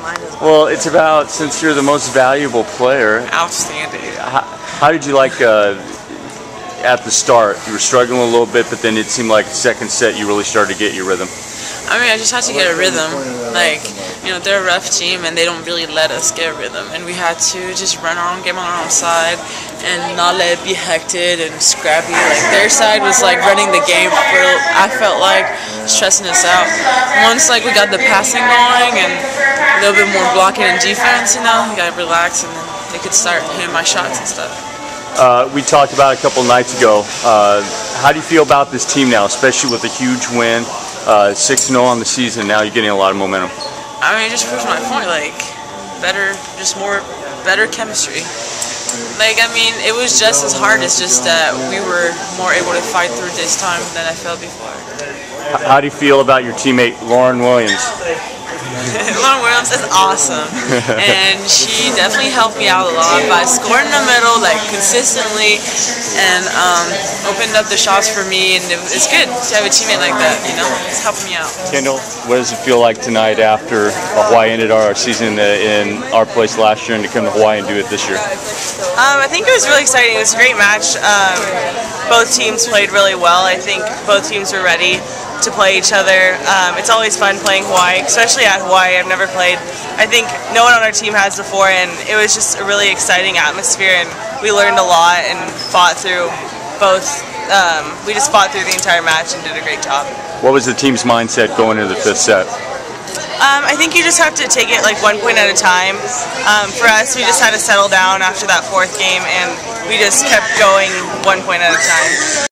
mine as well. Well, it's about since you're the most valuable player. Outstanding. How, how did you like uh, at the start? You were struggling a little bit, but then it seemed like second set you really started to get your rhythm. I mean, I just had to get a rhythm. Like, you know, they're a rough team and they don't really let us get rhythm. And we had to just run our own game on our own side and not let it be hectic and scrappy. Like, their side was like running the game for, I felt like, stressing us out. Once, like, we got the passing going and a little bit more blocking and defense, you know, we got to relax and then they could start hitting my shots and stuff. Uh, we talked about a couple nights ago. Uh, how do you feel about this team now, especially with a huge win, uh, six 0 on the season? Now you're getting a lot of momentum. I mean, it just proves my point. Like, better, just more, better chemistry. Like, I mean, it was just as hard. It's just that we were more able to fight through this time than I felt before. How do you feel about your teammate Lauren Williams? Lauren Williams is awesome, and she definitely helped me out a lot by scoring in the middle, like consistently, and um, opened up the shots for me. And it, it's good to have a teammate like that. You know, it's helping me out. Kendall, what does it feel like tonight after Hawaii ended our season in our place last year and to come to Hawaii and do it this year? Um, I think it was really exciting. It was a great match. Um, both teams played really well. I think both teams were ready to play each other. Um, it's always fun playing Hawaii, especially at Hawaii. I've never played. I think no one on our team has before, and it was just a really exciting atmosphere, and we learned a lot and fought through both. Um, we just fought through the entire match and did a great job. What was the team's mindset going into the fifth set? Um, I think you just have to take it like one point at a time. Um, for us, we just had to settle down after that fourth game, and we just kept going one point at a time.